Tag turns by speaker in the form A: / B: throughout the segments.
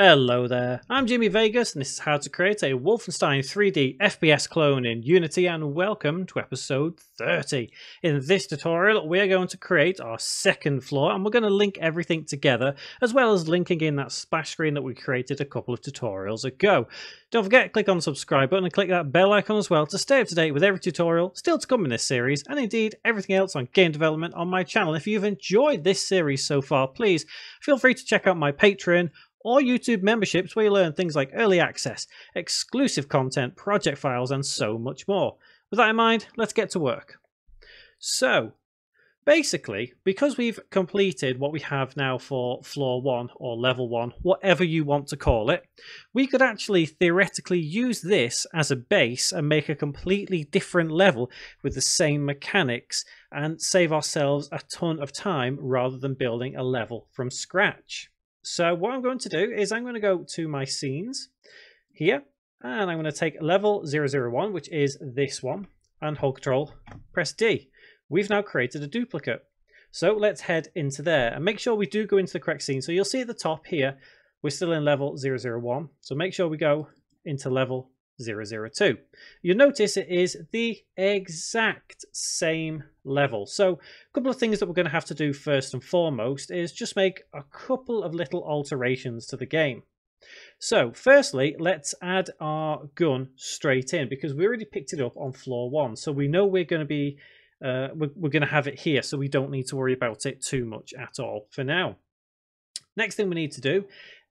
A: Hello there, I'm Jimmy Vegas and this is how to create a Wolfenstein 3D FPS clone in Unity and welcome to episode 30. In this tutorial we're going to create our second floor and we're going to link everything together as well as linking in that splash screen that we created a couple of tutorials ago. Don't forget to click on the subscribe button and click that bell icon as well to stay up to date with every tutorial still to come in this series and indeed everything else on game development on my channel. If you've enjoyed this series so far please feel free to check out my Patreon or YouTube memberships where you learn things like early access, exclusive content, project files, and so much more. With that in mind, let's get to work. So, basically, because we've completed what we have now for floor one or level one, whatever you want to call it, we could actually theoretically use this as a base and make a completely different level with the same mechanics and save ourselves a ton of time rather than building a level from scratch. So what I'm going to do is I'm going to go to my scenes here and I'm going to take level 001 which is this one and hold control press D. We've now created a duplicate. So let's head into there and make sure we do go into the correct scene. So you'll see at the top here we're still in level 001 so make sure we go into level 002. You'll notice it is the exact same level. So a couple of things that we're going to have to do first and foremost is just make a couple of little alterations to the game. So firstly, let's add our gun straight in because we already picked it up on floor one. So we know we're going to be, uh, we're, we're going to have it here. So we don't need to worry about it too much at all for now. Next thing we need to do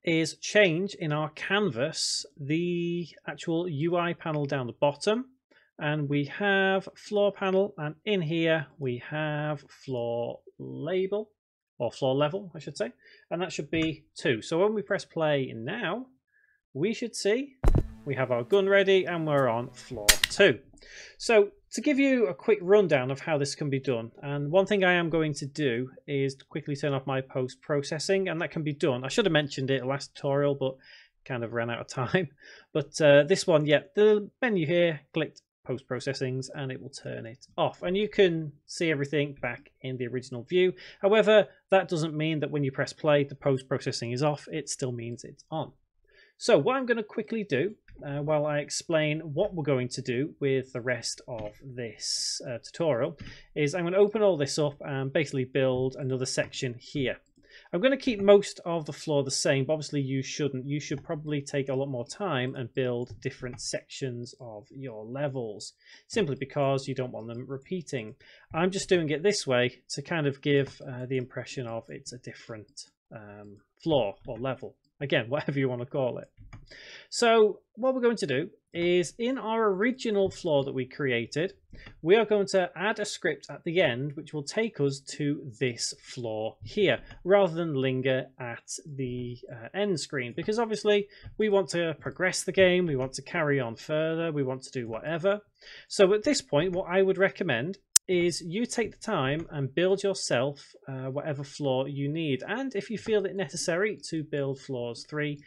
A: is change in our canvas the actual UI panel down the bottom and we have floor panel and in here we have floor label or floor level I should say and that should be two. So when we press play now we should see we have our gun ready and we're on floor two so to give you a quick rundown of how this can be done, and one thing I am going to do is quickly turn off my post processing, and that can be done. I should have mentioned it last tutorial, but kind of ran out of time. But uh, this one, yeah, the menu here, clicked post processings, and it will turn it off. And you can see everything back in the original view. However, that doesn't mean that when you press play, the post processing is off. It still means it's on. So what I'm going to quickly do uh, while I explain what we're going to do with the rest of this uh, tutorial is I'm going to open all this up and basically build another section here. I'm going to keep most of the floor the same, but obviously you shouldn't. You should probably take a lot more time and build different sections of your levels, simply because you don't want them repeating. I'm just doing it this way to kind of give uh, the impression of it's a different um, floor or level. Again, whatever you want to call it. So what we're going to do is in our original floor that we created, we are going to add a script at the end which will take us to this floor here rather than linger at the uh, end screen because obviously we want to progress the game, we want to carry on further, we want to do whatever. So at this point what I would recommend is you take the time and build yourself uh, whatever floor you need and if you feel it necessary to build floors 3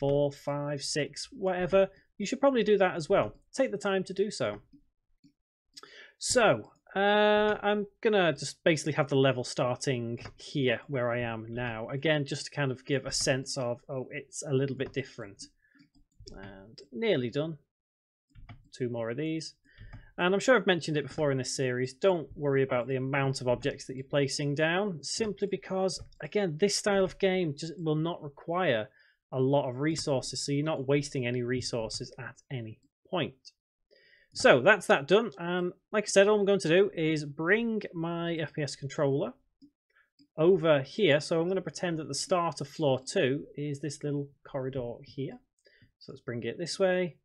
A: four, five, six, whatever, you should probably do that as well. Take the time to do so. So, uh, I'm going to just basically have the level starting here where I am now. Again, just to kind of give a sense of, oh, it's a little bit different. And nearly done. Two more of these. And I'm sure I've mentioned it before in this series, don't worry about the amount of objects that you're placing down, simply because, again, this style of game just will not require a lot of resources, so you're not wasting any resources at any point. So that's that done, and like I said, all I'm going to do is bring my FPS controller over here. So I'm going to pretend that the start of floor 2 is this little corridor here. So let's bring it this way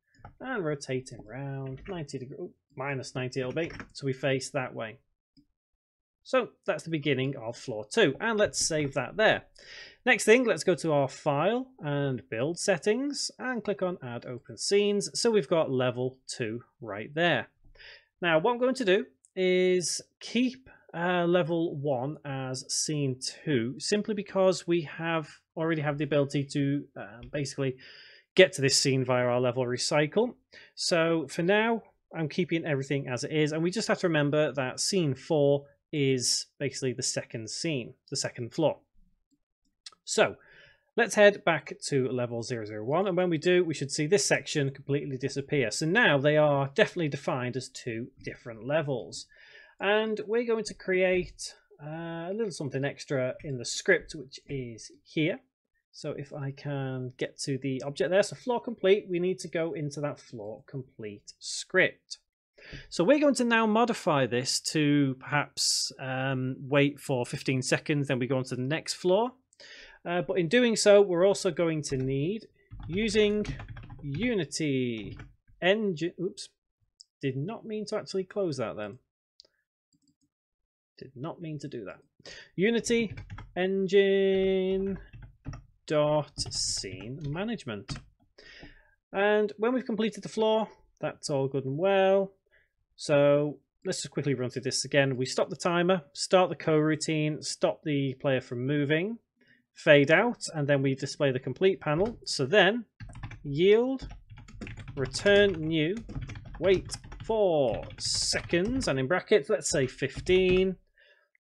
A: and rotate him around 90 degrees, minus 90 lb, so we face that way. So that's the beginning of floor 2, and let's save that there. Next thing, let's go to our file and build settings and click on add open scenes. So we've got level two right there. Now what I'm going to do is keep uh, level one as scene two, simply because we have already have the ability to uh, basically get to this scene via our level recycle. So for now, I'm keeping everything as it is. And we just have to remember that scene four is basically the second scene, the second floor. So Let's head back to level 001 and when we do we should see this section completely disappear. So now they are definitely defined as two different levels and we're going to create uh, a little something extra in the script which is here. So if I can get to the object there, so floor complete, we need to go into that floor complete script. So we're going to now modify this to perhaps um, wait for 15 seconds, then we go on to the next floor. Uh, but in doing so, we're also going to need using Unity engine. Oops, did not mean to actually close that then. Did not mean to do that. Unity engine dot scene management. And when we've completed the floor, that's all good and well. So let's just quickly run through this again. We stop the timer, start the coroutine, stop the player from moving, fade out, and then we display the complete panel. So then yield, return new, wait for seconds, and in brackets, let's say 15.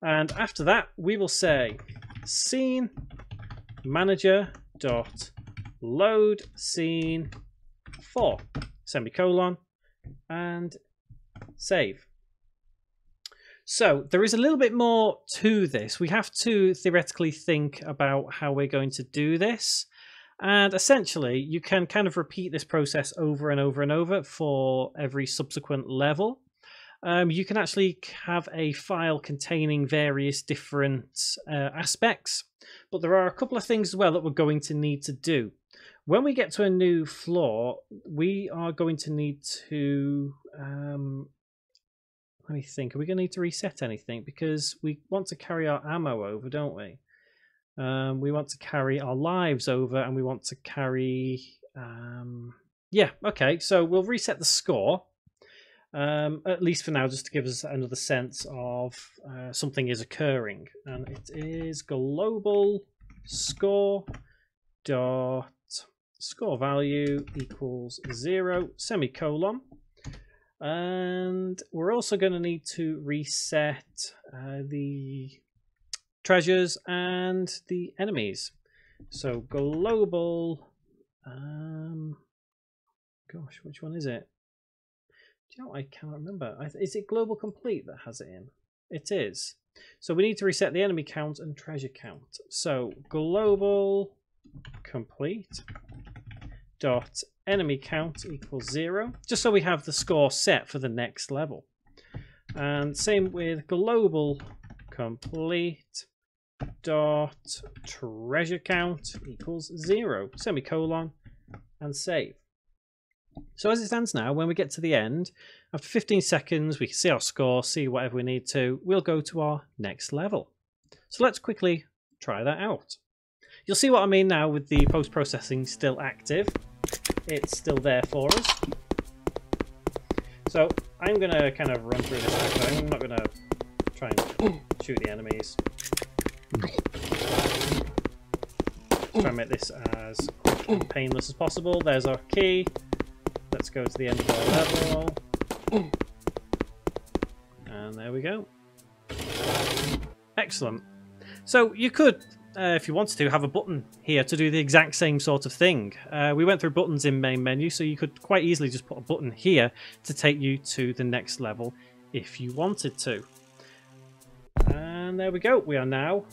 A: And after that, we will say scene manager dot load scene four semicolon and save. So there is a little bit more to this. We have to theoretically think about how we're going to do this. And essentially, you can kind of repeat this process over and over and over for every subsequent level. Um, you can actually have a file containing various different uh, aspects, but there are a couple of things as well that we're going to need to do. When we get to a new floor, we are going to need to um, let me think. Are we going to need to reset anything? Because we want to carry our ammo over, don't we? Um, we want to carry our lives over and we want to carry... Um, yeah, okay. So we'll reset the score. Um, at least for now, just to give us another sense of uh, something is occurring. And it is global score dot score value equals zero semicolon. And we're also going to need to reset uh, the treasures and the enemies. So global, um, gosh, which one is it? You know, I can't remember. Is it global complete that has it in? It is. So we need to reset the enemy count and treasure count. So global complete dot enemy count equals zero, just so we have the score set for the next level. And same with global complete dot treasure count equals zero, semicolon, and save. So as it stands now, when we get to the end, after 15 seconds, we can see our score, see whatever we need to. We'll go to our next level. So let's quickly try that out. You'll see what I mean now with the post-processing still active it's still there for us. So I'm going to kind of run through this. I'm not going to try and shoot the enemies. Try and make this as painless as possible. There's our key. Let's go to the end of our level. And there we go. Excellent. So you could uh, if you wanted to, have a button here to do the exact same sort of thing. Uh, we went through buttons in main menu, so you could quite easily just put a button here to take you to the next level if you wanted to. And there we go. We are now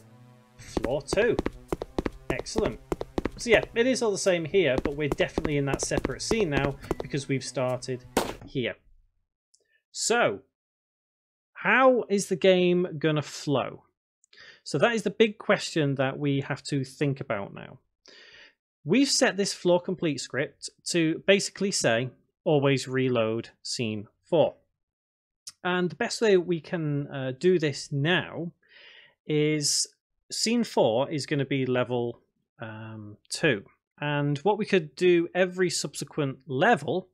A: floor two. Excellent. So yeah, it is all the same here, but we're definitely in that separate scene now because we've started here. So, how is the game going to flow? So that is the big question that we have to think about now. We've set this floor complete script to basically say always reload scene 4. And the best way we can uh, do this now is scene 4 is going to be level um, 2. And what we could do every subsequent level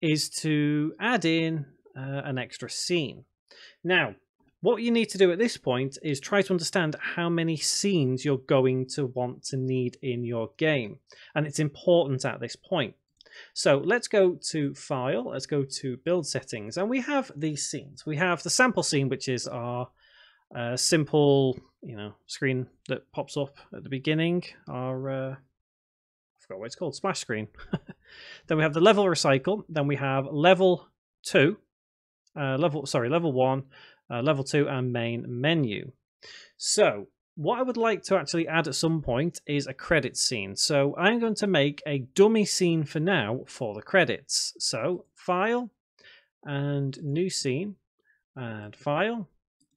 A: is to add in uh, an extra scene. Now, what you need to do at this point is try to understand how many scenes you're going to want to need in your game. And it's important at this point. So let's go to File, let's go to Build Settings, and we have these scenes. We have the sample scene, which is our a simple, you know, screen that pops up at the beginning, our uh, I forgot what it's called, splash screen. then we have the level recycle. Then we have level two, uh, level sorry, level one, uh, level two, and main menu. So what I would like to actually add at some point is a credit scene. So I'm going to make a dummy scene for now for the credits. So file and new scene and file,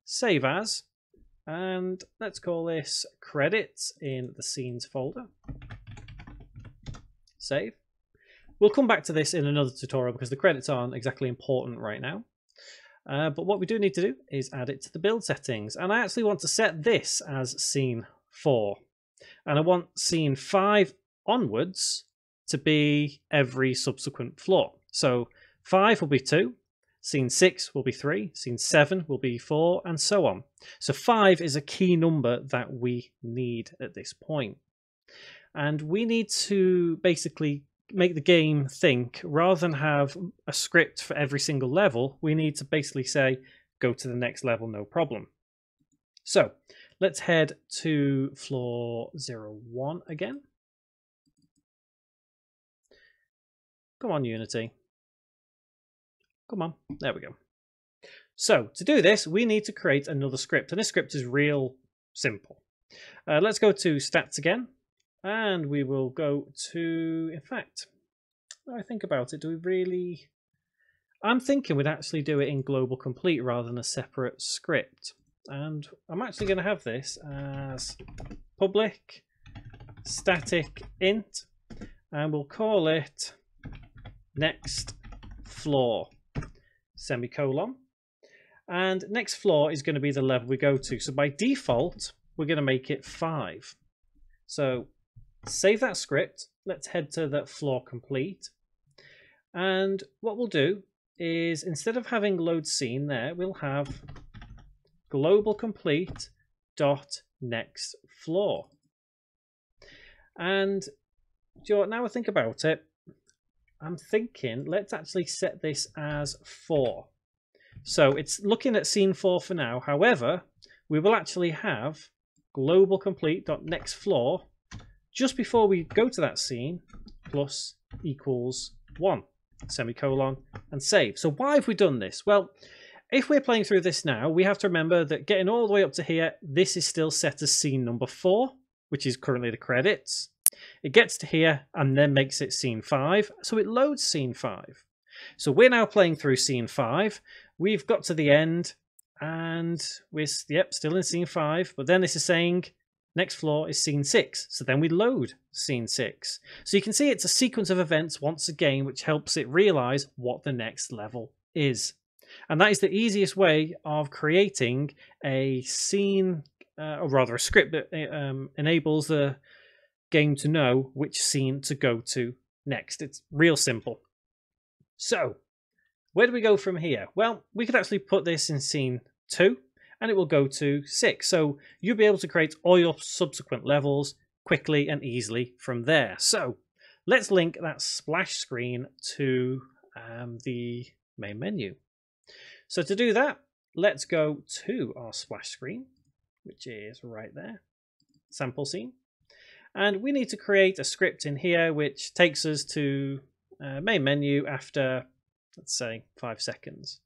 A: save as, and let's call this credits in the scenes folder. Save. We'll come back to this in another tutorial because the credits aren't exactly important right now. Uh, but what we do need to do is add it to the build settings. And I actually want to set this as scene 4. And I want scene 5 onwards to be every subsequent floor. So 5 will be 2, scene 6 will be 3, scene 7 will be 4, and so on. So 5 is a key number that we need at this point. And we need to basically make the game think rather than have a script for every single level we need to basically say go to the next level no problem so let's head to floor 01 again come on unity come on. There we go. So to do this we need to create another script and this script is real simple. Uh, let's go to stats again and we will go to, in fact, I think about it, do we really... I'm thinking we'd actually do it in global complete rather than a separate script. And I'm actually going to have this as public static int and we'll call it next floor semicolon and next floor is going to be the level we go to so by default we're going to make it 5 so Save that script. Let's head to that floor complete. And what we'll do is instead of having load scene there, we'll have global complete dot next floor. And you know now I think about it, I'm thinking let's actually set this as 4. So it's looking at scene 4 for now. However, we will actually have global complete dot next floor just before we go to that scene, plus equals 1, semicolon, and save. So why have we done this? Well, if we're playing through this now, we have to remember that getting all the way up to here, this is still set as scene number 4, which is currently the credits. It gets to here and then makes it scene 5, so it loads scene 5. So we're now playing through scene 5. We've got to the end, and we're yep, still in scene 5, but then this is saying Next floor is scene 6, so then we load scene 6. So you can see it's a sequence of events once again which helps it realise what the next level is. And that is the easiest way of creating a scene, uh, or rather a script that uh, um, enables the game to know which scene to go to next. It's real simple. So, where do we go from here? Well, we could actually put this in scene 2 and it will go to 6. So you'll be able to create all your subsequent levels quickly and easily from there. So let's link that splash screen to um, the main menu. So to do that, let's go to our splash screen, which is right there, sample scene. And we need to create a script in here which takes us to uh, main menu after, let's say, five seconds.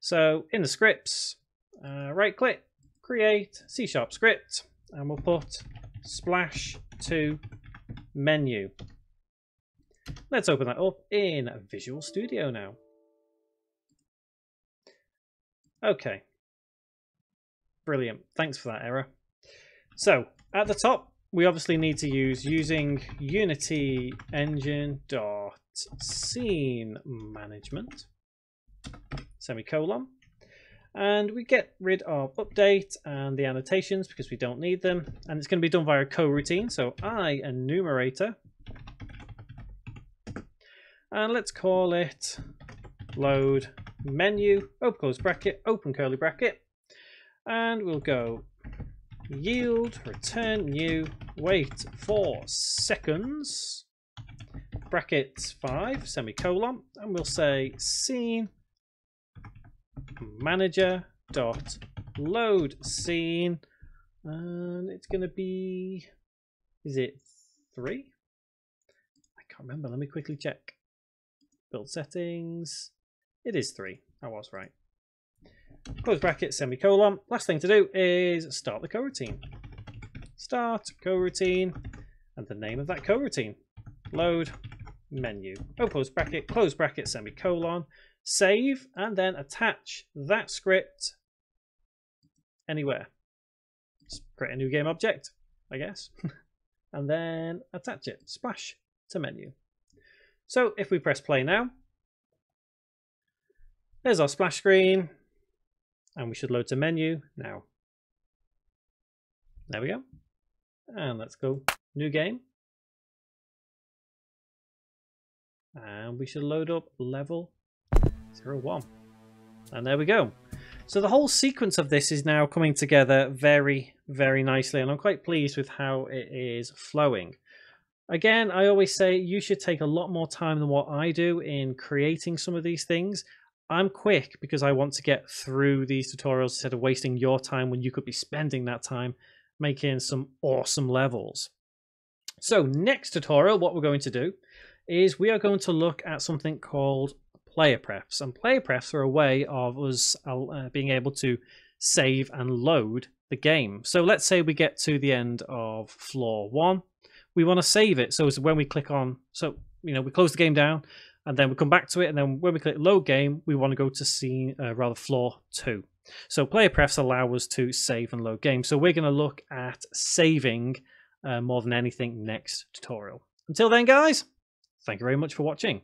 A: So in the scripts, uh, right click, create C sharp script, and we'll put splash to menu. Let's open that up in Visual Studio now. Okay. Brilliant. Thanks for that error. So at the top, we obviously need to use using Unity engine dot scene management semicolon. And we get rid of update and the annotations because we don't need them. And it's going to be done via a coroutine so i enumerator. And let's call it load menu open close bracket open curly bracket. And we'll go yield return new wait for seconds brackets five semicolon and we'll say scene manager dot load scene, and it's going to be, is it three? I can't remember. Let me quickly check. Build settings. It is three. I was right. Close bracket, semicolon. Last thing to do is start the coroutine. Start coroutine, and the name of that coroutine. Load menu. Open close bracket, close bracket, semicolon. Save, and then attach that script anywhere. Just create a new game object, I guess. and then attach it. Splash to menu. So if we press play now, there's our splash screen. And we should load to menu now. There we go. And let's go new game. And we should load up level 01. And there we go. So the whole sequence of this is now coming together very, very nicely. And I'm quite pleased with how it is flowing. Again, I always say you should take a lot more time than what I do in creating some of these things. I'm quick because I want to get through these tutorials instead of wasting your time when you could be spending that time making some awesome levels. So next tutorial, what we're going to do is we are going to look at something called player prefs. And player prefs are a way of us uh, being able to save and load the game. So let's say we get to the end of floor one. We want to save it. So when we click on, so, you know, we close the game down and then we come back to it. And then when we click load game, we want to go to scene, uh, rather floor two. So player prefs allow us to save and load game. So we're going to look at saving uh, more than anything next tutorial. Until then, guys, thank you very much for watching.